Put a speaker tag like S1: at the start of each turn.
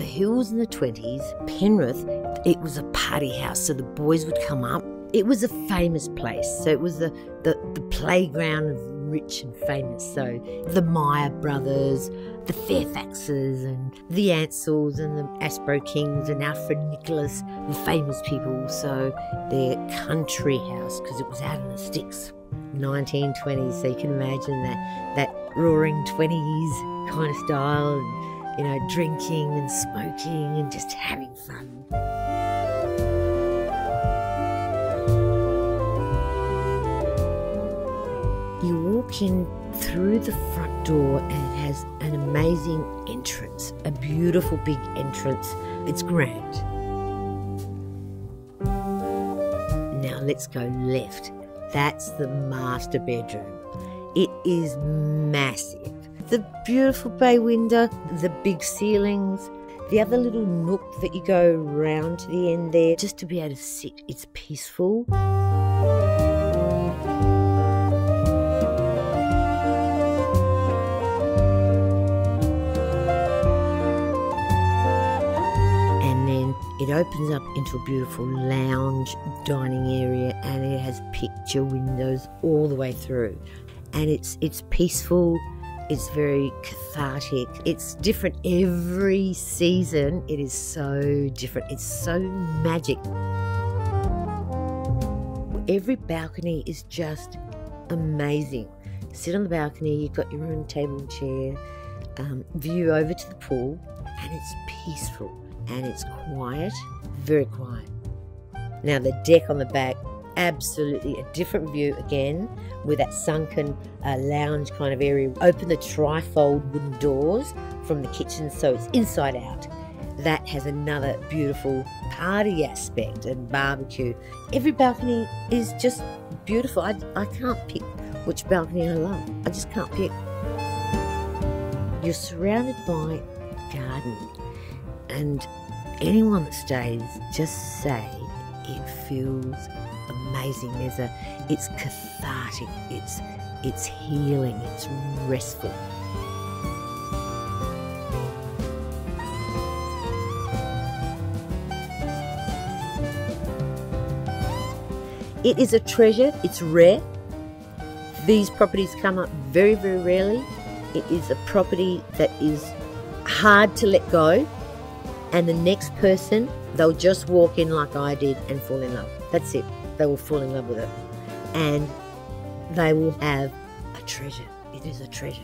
S1: the hills in the 20s, Penrith, it was a party house, so the boys would come up. It was a famous place, so it was the, the, the playground of rich and famous. So the Myer brothers, the Fairfaxes, and the Ansells, and the Aspro Kings, and Alfred Nicholas, the famous people. So their country house, because it was out in the sticks. 1920s, so you can imagine that that roaring 20s kind of style, and, you know, drinking and smoking and just having fun. You walk in through the front door and it has an amazing entrance, a beautiful big entrance. It's grand. Now let's go left. That's the master bedroom. It is massive. The beautiful bay window, the big ceilings, the other little nook that you go round to the end there just to be able to sit. It's peaceful. And then it opens up into a beautiful lounge dining area and it has picture windows all the way through and it's it's peaceful it's very cathartic. It's different every season. It is so different. It's so magic. Every balcony is just amazing. Sit on the balcony you've got your own table and chair um, view over to the pool and it's peaceful and it's quiet very quiet. Now the deck on the back absolutely a different view again with that sunken uh, lounge kind of area. Open the trifold wooden doors from the kitchen so it's inside out. That has another beautiful party aspect and barbecue. Every balcony is just beautiful. I, I can't pick which balcony I love. I just can't pick. You're surrounded by garden and anyone that stays just say it feels amazing. There's a, it's cathartic. It's, it's healing. It's restful. It is a treasure. It's rare. These properties come up very, very rarely. It is a property that is hard to let go, and the next person, they'll just walk in like I did and fall in love. That's it they will fall in love with it. And they will have a treasure. It is a treasure.